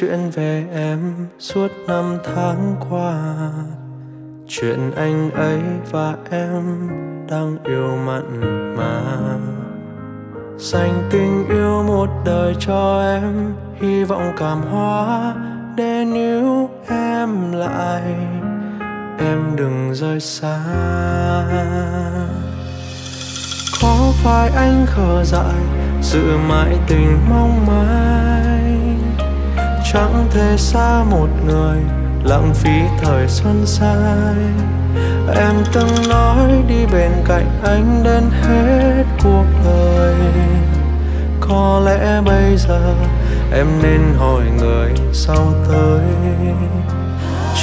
chuyện về em suốt năm tháng qua. Chuyện anh ấy và em đang yêu mặn mà. Dành tình yêu một đời cho em, hy vọng cảm hóa để níu em lại. Em đừng rời xa. Có phải anh khờ dại, giữ mãi tình mong manh? Chẳng thể xa một người, lãng phí thời xuân sai em từng nói đi bên cạnh anh đến hết cuộc đời. Có lẽ bây giờ em nên hỏi người sau tới.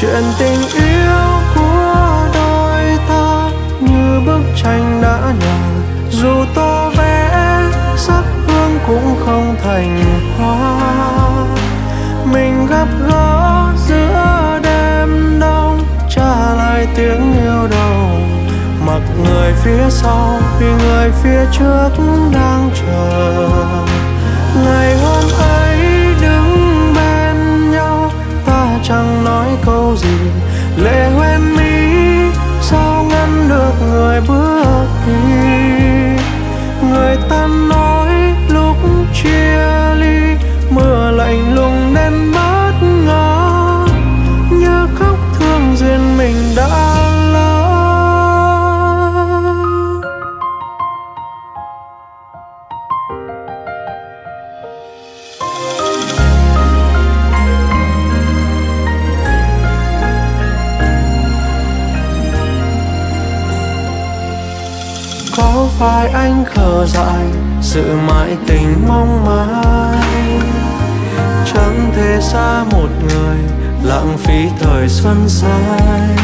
Chuyện tình yêu của đôi ta như bức tranh đã nhòa. Dù tô vẽ sắc hương cũng không thành phía sau vì người phía trước đang chờ. Ngày hôm ấy đứng bên nhau, ta chẳng nói câu gì. Lệ hoen mi, sao ngăn được người bước có phải anh khờ dại sự mãi tình mong mãi chẳng thể xa một người lãng phí thời xuân sai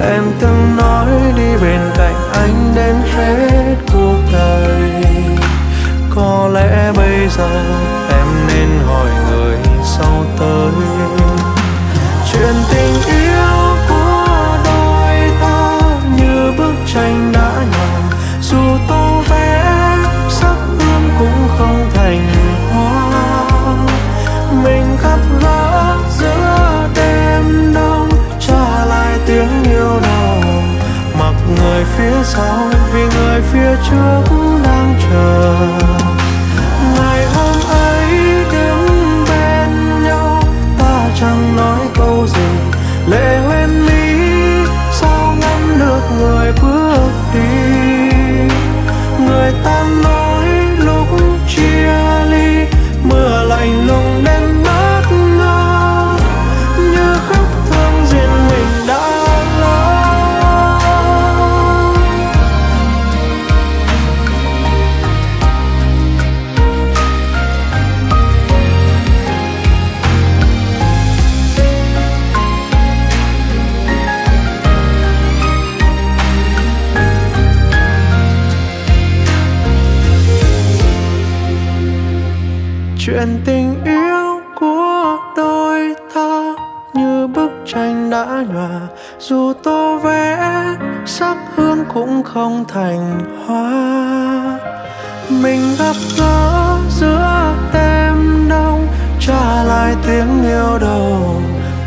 em từng nói đi bên cạnh anh đến hết cuộc đời. Có lẽ bây giờ em nên hỏi người sau tới. Chuyện tình yêu chuyện tình yêu của đôi ta như bức tranh đã nhòa. Dù tô vẽ sắc hương cũng không thành hoa. Mình gặp gỡ giữa đêm đông, trả lại tiếng yêu đầu.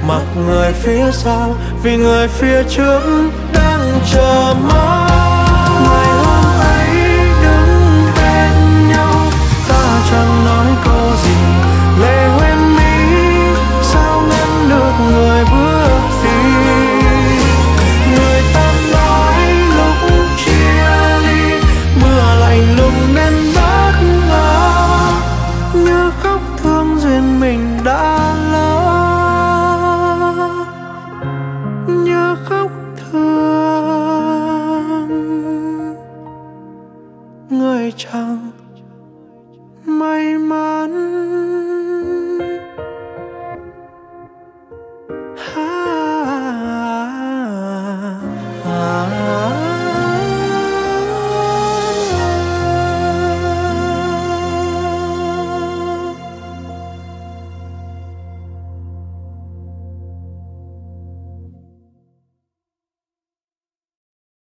Mặc người phía sau, vì người phía trước đang chờ mong 场